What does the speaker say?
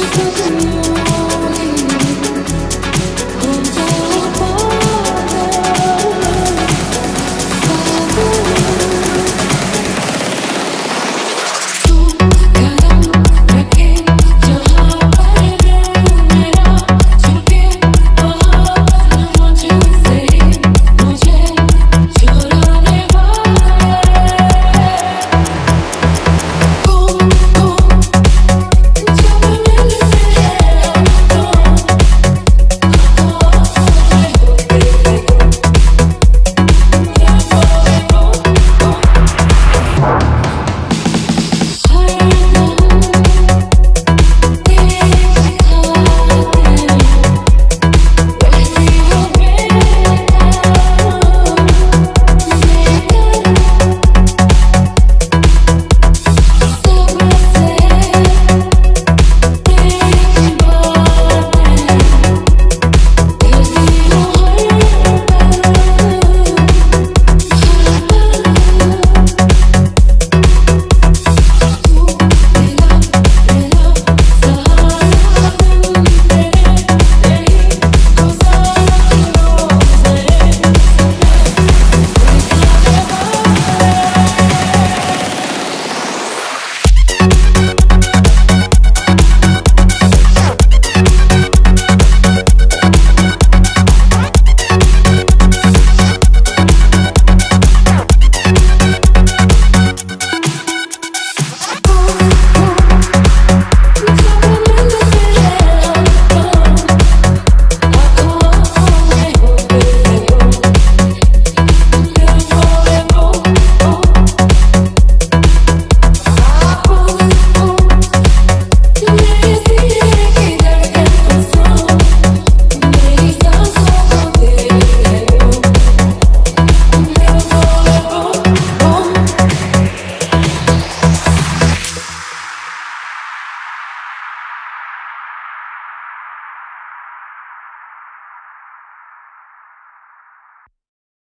you. to do